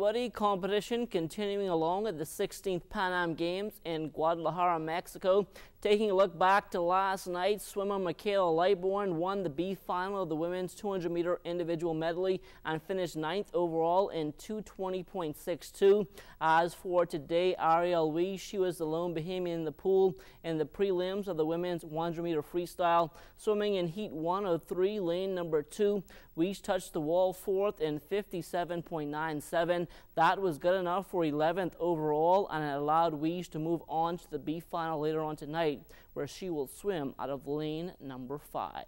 Competition continuing along at the 16th Pan Am Games in Guadalajara, Mexico. Taking a look back to last night, swimmer Michaela Lightbourn won the B final of the women's 200 meter individual medley and finished ninth overall in 220.62. As for today, Ariel Weiss, she was the lone Bahamian in the pool in the prelims of the women's 100 meter freestyle. Swimming in heat 103, lane number two, Weiss touched the wall fourth in 57.97. That was good enough for 11th overall and it allowed Weiss to move on to the B final later on tonight where she will swim out of lane number five.